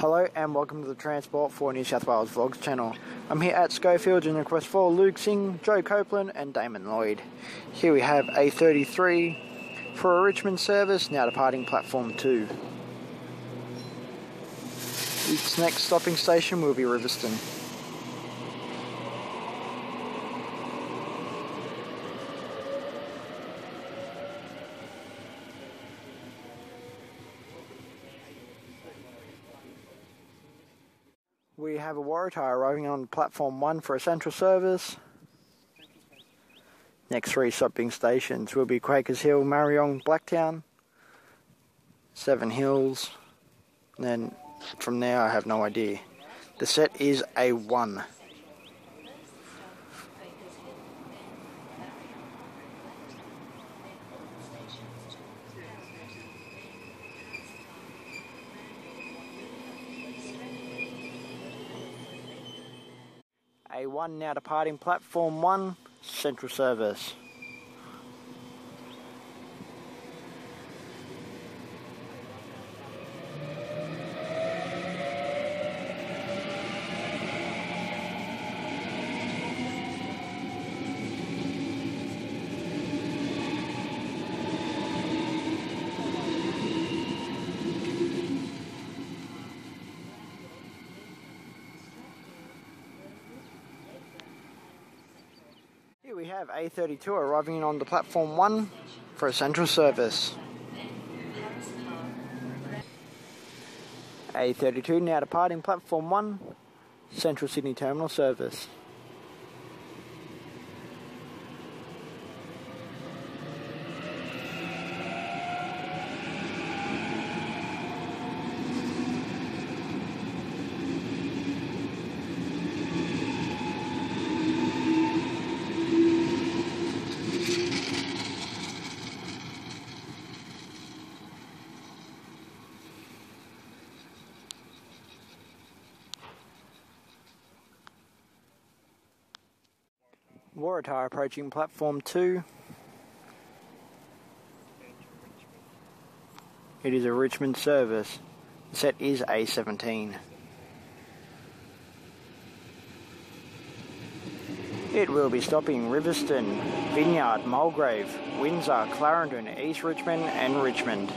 Hello and welcome to the Transport for New South Wales Vlogs channel. I'm here at Schofields in request for Luke Singh, Joe Copeland and Damon Lloyd. Here we have A33 for a Richmond service now departing platform 2. Its next stopping station will be Riverstone. We have a Waratah arriving on platform 1 for a central service. Next three stopping stations will be Quakers Hill, Marayong, Blacktown, Seven Hills, and then from there I have no idea. The set is a 1. A1 now departing platform 1, central service. Have A32 arriving on the platform 1 for a central service. A32 now departing platform 1, Central Sydney Terminal service. Waratah approaching platform 2. It is a Richmond service. The set is A17. It will be stopping Riverstone, Vineyard, Mulgrave, Windsor, Clarendon, East Richmond and Richmond.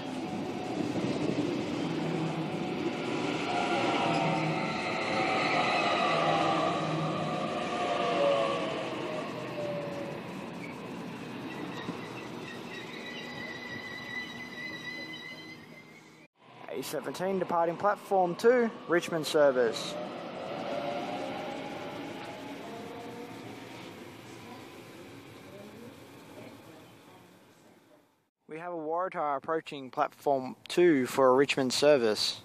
A17 departing platform 2, Richmond service. We have a Waratah approaching platform 2 for a Richmond service.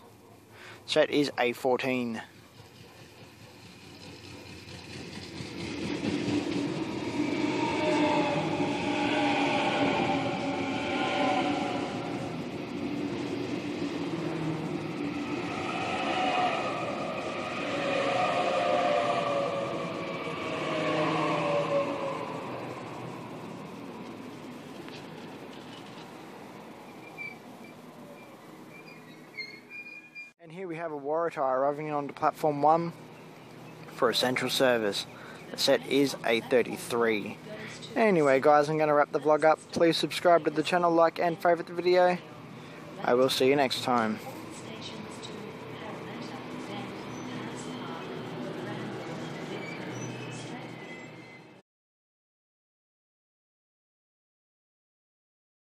Set is A14. Have a Waratah arriving onto platform 1 for a central service. The set is A33. Anyway guys, I'm going to wrap the vlog up. Please subscribe to the channel, like and favourite the video. I will see you next time.